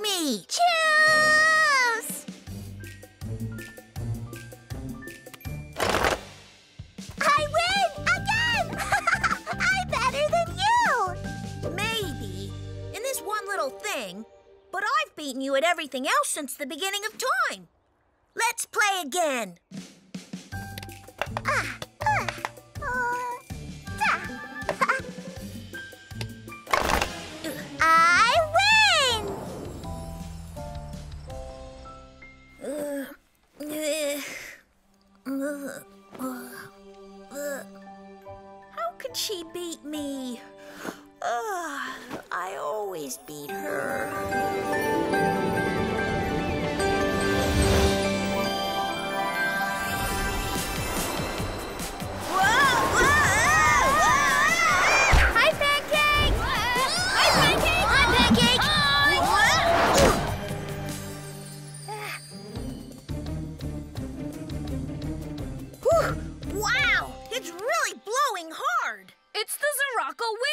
me! Choose! I win again! I'm better than you! Maybe. In this one little thing. But I've beaten you at everything else since the beginning of time. Let's play again.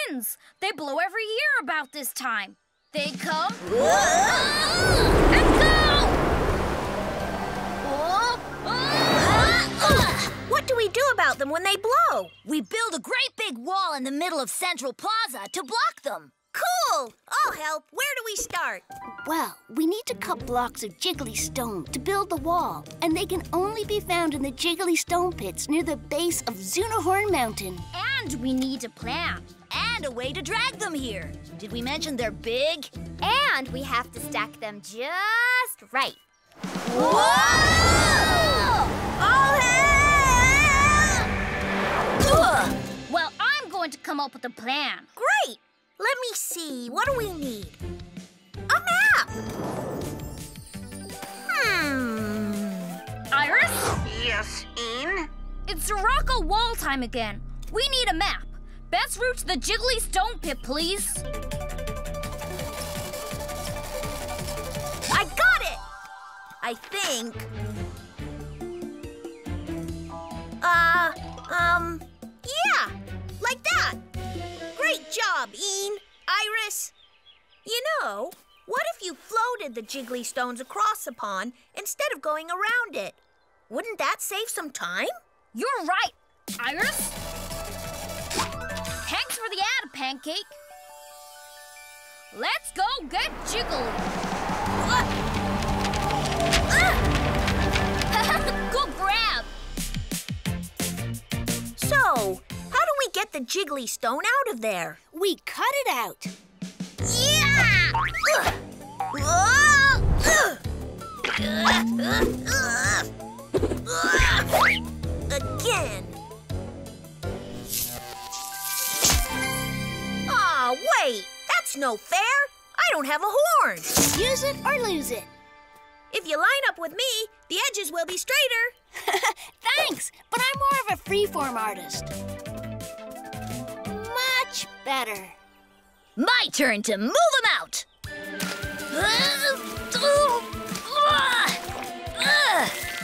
Winds. They blow every year about this time. They come and go. What do we do about them when they blow? We build a great big wall in the middle of Central Plaza to block them. Cool! I'll help. Where do we start? Well, we need to cut blocks of jiggly stone to build the wall, and they can only be found in the jiggly stone pits near the base of Zunahorn Mountain. And we need a plan and a way to drag them here. Did we mention they're big? And we have to stack them just right. All help! Well, I'm going to come up with a plan. Great! Let me see. What do we need? A map! Hmm. Iris, Yes, Ene? it's Zorako wall time again. We need a map. Best route to the Jiggly Stone Pit, please. I got it! I think. Uh, um, yeah, like that. Great job, Ene. Iris. You know, what if you floated the jiggly stones across the pond instead of going around it? Wouldn't that save some time? You're right, Iris. Thanks for the ad, Pancake. Let's go get jiggly. Good grab. So, how do we get the jiggly stone out of there? We cut it out. Yeah! Ugh! Again. Wait! That's no fair! I don't have a horn! Use it or lose it. If you line up with me, the edges will be straighter. Thanks, but I'm more of a freeform artist. Much better. My turn to move him out.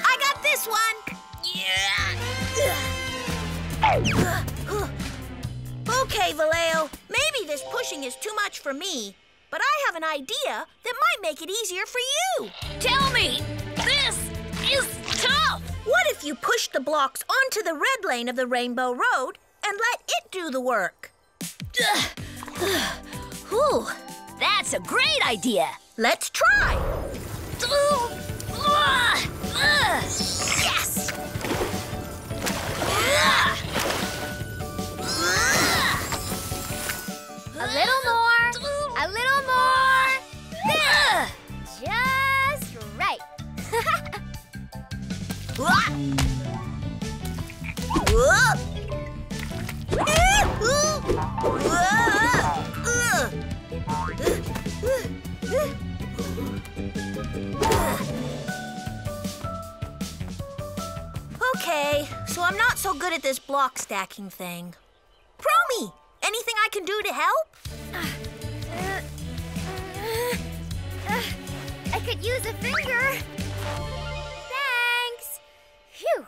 I got this one! Okay, Valeo, maybe this pushing is too much for me, but I have an idea that might make it easier for you. Tell me, this is tough. What if you push the blocks onto the red lane of the Rainbow Road and let it do the work? Whew, that's a great idea. Let's try. Okay, so I'm not so good at this block stacking thing. Promi, anything I can do to help? I could use a finger. Thanks. Phew.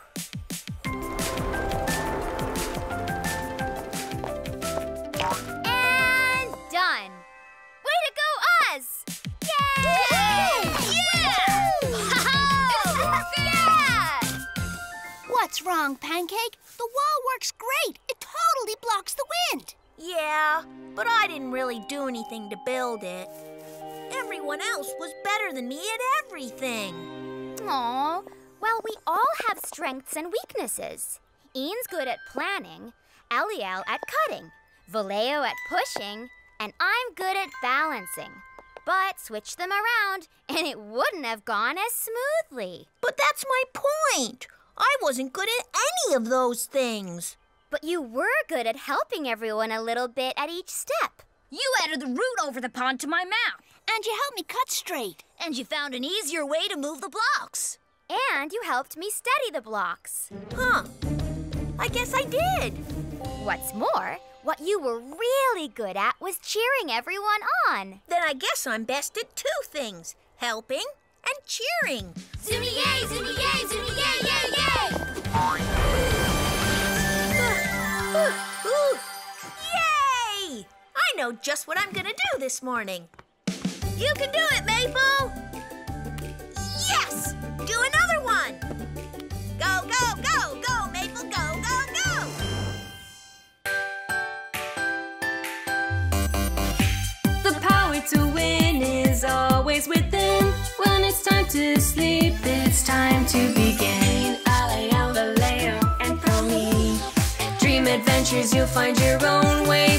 Wrong, Pancake. The wall works great. It totally blocks the wind. Yeah, but I didn't really do anything to build it. Everyone else was better than me at everything. Aw, well, we all have strengths and weaknesses. Ene's good at planning, Aliel at cutting, Valeo at pushing, and I'm good at balancing. But switch them around, and it wouldn't have gone as smoothly. But that's my point. I wasn't good at any of those things. But you were good at helping everyone a little bit at each step. You added the route over the pond to my map. And you helped me cut straight. And you found an easier way to move the blocks. And you helped me steady the blocks. Huh. I guess I did. What's more, what you were really good at was cheering everyone on. Then I guess I'm best at two things helping and cheering. Zuni yay, Zuni yay, Zuni know just what I'm gonna do this morning. You can do it, Maple! Yes! Do another one! Go, go, go, go, Maple, go, go, go! The power to win is always within. When it's time to sleep, it's time to begin. Aleo, Valeo, and Promi. Dream adventures, you'll find your own way